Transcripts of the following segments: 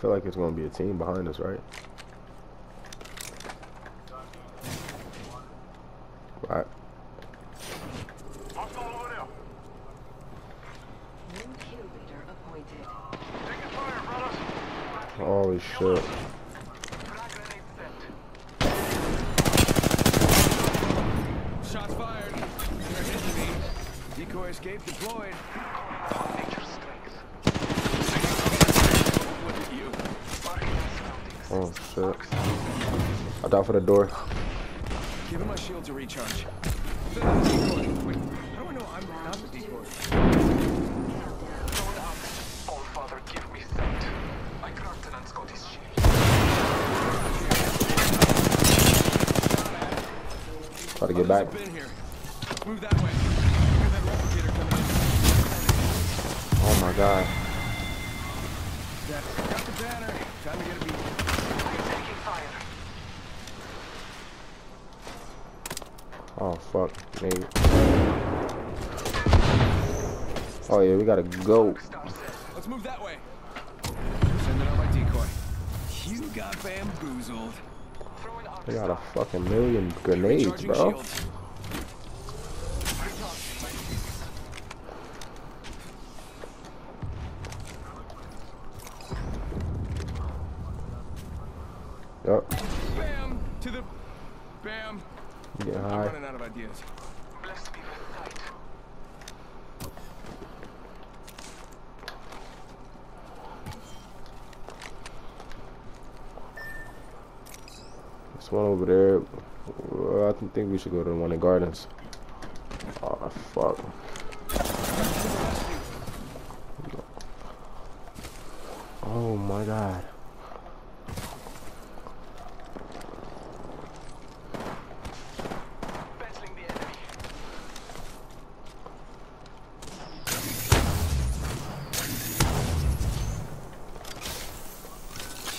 feel like it's gonna be a team behind us, right? Right. Hostile over there. New kill leader appointed. Taking fire, brothers. Holy shit. Frag grenade sent. Shots fired. They're hitting me. Decoy escape deployed. On nature's strength. Look at you. Marking my surroundings. Oh shit. Watch out for the door. Give him my shield to recharge. Set up the decoy. Wait, how do I know I'm not the decoy? Throw it out. All Father, give me sight. I grant and Scottish shield. Try to get back. Others have been here. Move that way. Look at that replicator coming in. Oh my god. Got, got the banner. Time to get a beat. I'm taking fire. Oh fuck. Maybe. Oh yeah, we gotta go. Let's move that way. Sending out my decoy. You got bamboozled. They got a fucking million grenades, bro. shields. Recharging my shields. Yup. Bam to the bam. Get I'm running out of ideas. Blessed be with sight. This one over there. Well, I think we should go to the one in Gardens. Oh fuck. Oh my god. Battling the enemy.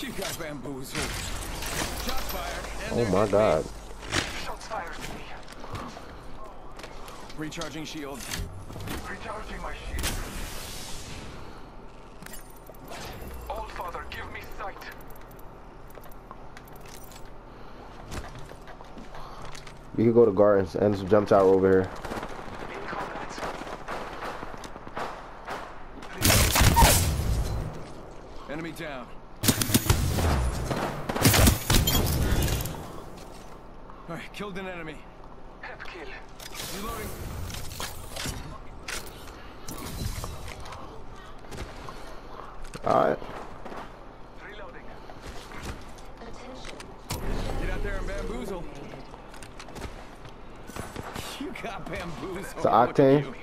You got bamboozled. Shot fired. Oh my god. Shots fired at me. Recharging shield. Recharging my shield. All Father, give me sight. You can go to Gardens and there's a jump tower over here. Enemy down. Alright, killed an enemy. Hep kill. Reloading. Alright. Reloading. Attention. Get out there and bamboozle. You got bamboozled. It's a Look octane.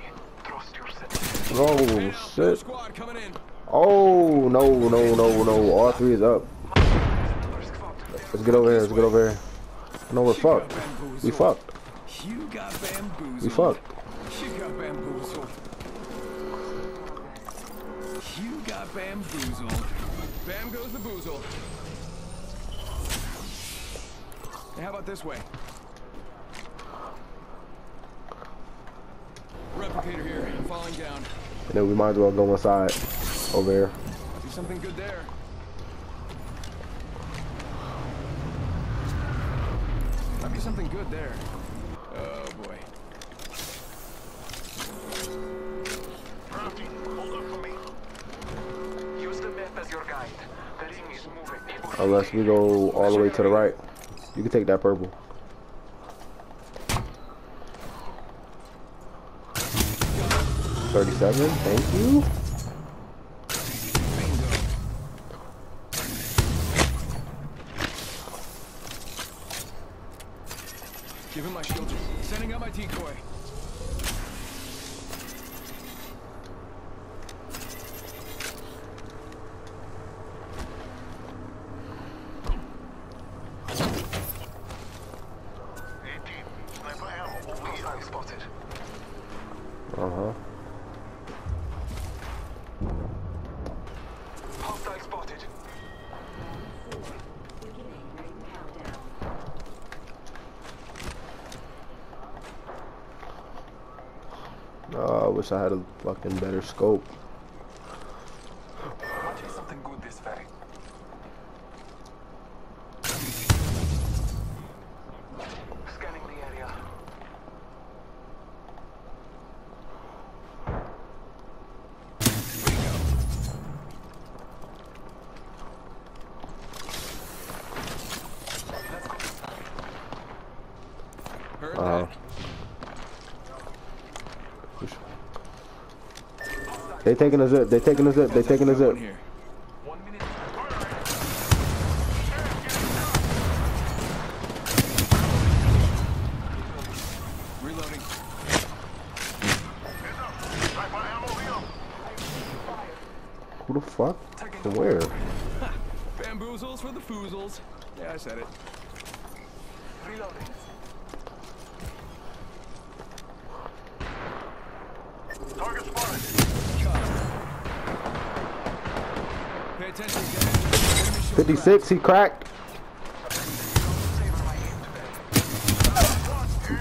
yourself. Oh Man out, another shit. Uh, squad coming in. Oh no no no no. All three is up. Let's get over here. Let's get over here. No, we're fucked. We fucked. You got bamboozled. We fucked. You got bamboozled. You got bamboozled. Bam goes the boozle. Hey, how about this way? Replicator here, falling down. And then we might as well go inside. Over here. See something good there. Might be something good there. Oh boy. Crafty, hold up for me. Use the map as your guide. The ring is moving. Unless we go all the way to the right. You can take that purple. Thirty-seven. Thank you. Give him my shield. Sending out my decoy. Sniper wish I had a fucking better scope. Something good this way. Scanning the area. Uh, they taking a zip. They taking a zip. They taking a Got zip. here. Reloading. Who the fuck? From where? Bamboozles for the foozles. Yeah, I said it. Reloading. Target spotted. 56. He cracked.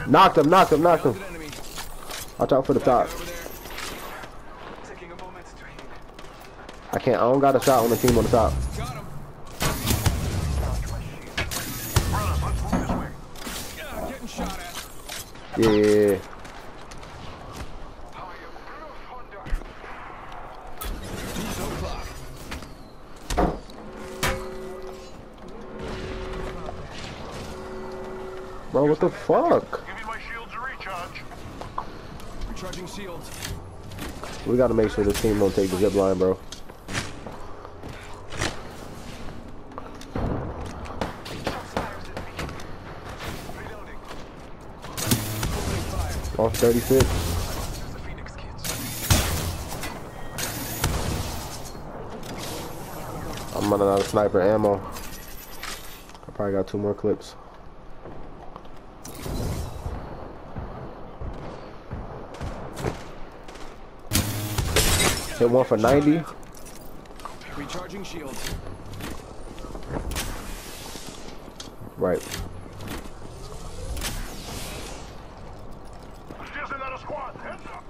Knocked him. Knocked him. Knocked him. Watch out for the top. I can't. I don't got a shot on the team on the top. Yeah, Bro, what the fuck? Give me my shields to recharge. Recharging shields. We gotta make sure this team don't take the zip line, bro. Shots fired at me. Reloading. Opening fire. Off 36. Use the Phoenix kits. I'm running out of sniper ammo. I probably got two more clips. Hit one for 90. Recharging shields. Right. There's another squad. Heads up.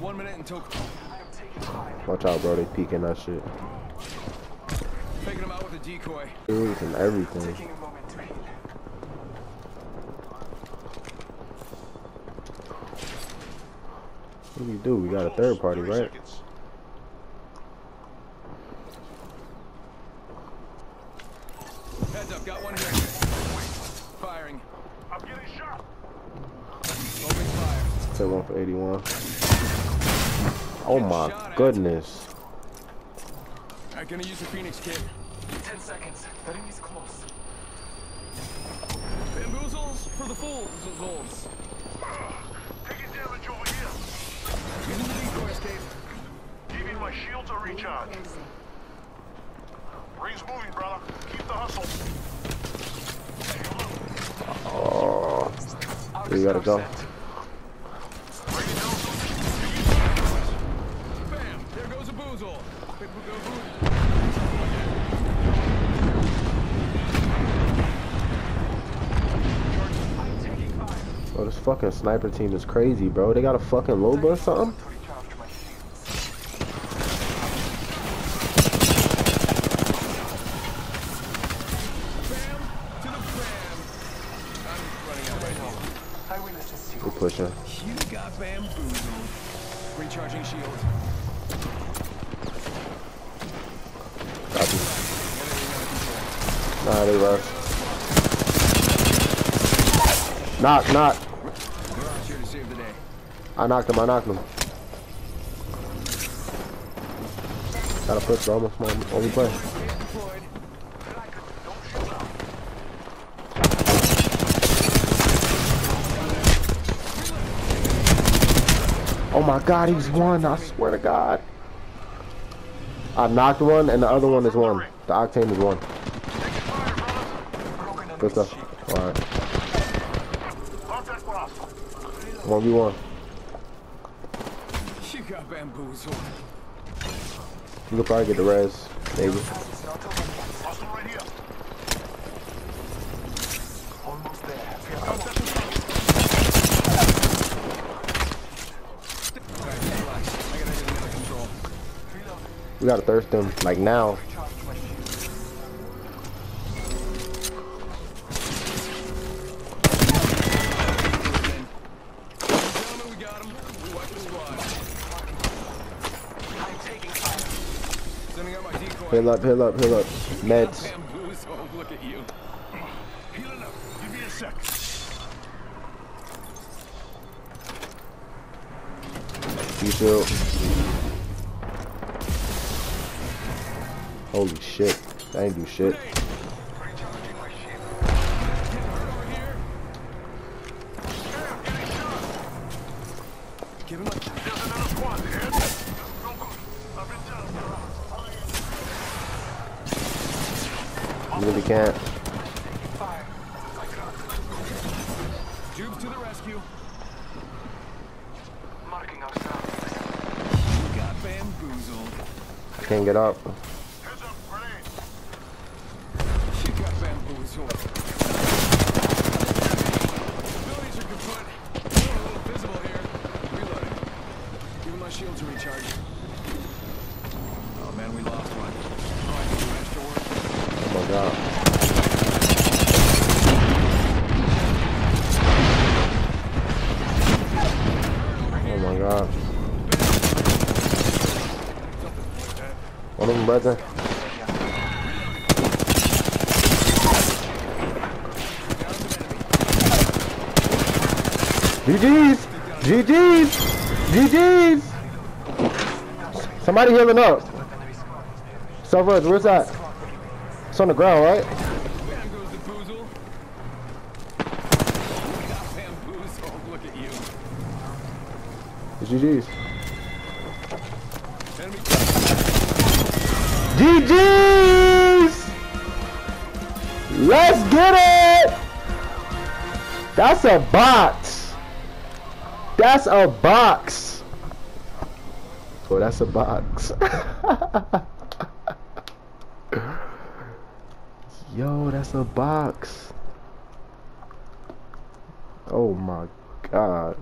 One minute until I am taking fire. Watch out, bro. They peeking that shit. taking them out with a decoy. Dudes and everything. Taking a moment to heal. What do we do? We got a third party, right? seconds. Heads up, got one here. Firing. I'm getting shot. Opening fire. Hit one for 81. Oh my goodness. Alright, gonna use the Phoenix kit. Ten seconds. The ring is close. Bamboozles for the fools. To. Ring's moving, brother. Keep the hustle. Oh, we gotta go. Bring. Bam! There goes a boozle. Big boo- go boo- I'm taking fire. Bro, this fucking sniper team is crazy, bro. They got a fucking Loba or something? Got bamboozled. Recharging shield. Copy. Nah, they rush. Knock, knock. I knocked him, I knocked him. Gotta push, bro. Almost my only play. My god, he's one. I swear to god. I knocked one and the other one is one. The octane is one. Taking fire, brothers. Broken Good stuff. Alright. 1v1. You got bamboozled. You could probably get the res, maybe. It's not over yet. Hustle right here. Almost there. We are almost Alright, relax. I gotta get it under control. reloading. We gotta thirst them, like now. Heal up, heal up, heal up. Meds. Bamboozled. Look Holy shit. That ain't do shit. Recharging my shield. Give him a... There's another squad ahead. I've been down. You really can't. Fire. I got Tubes to the rescue. Marking our surroundings. You got bamboozled. Can't get up, grenade. You got bamboozled. Buildings are kaput. You're a little visible here. Reloading. Give him my shield to recharge. Oh man, we lost one. Oh, I can do extra work. Oh my god. Oh my god. One of them right there. GG's! GG's! GG's! Somebody healing up. Self-res, where's that? It's on the ground, right? GG's. GG's! Let's get it! That's a box. That's a box. Oh, that's a box. Yo, that's a box. Oh my god.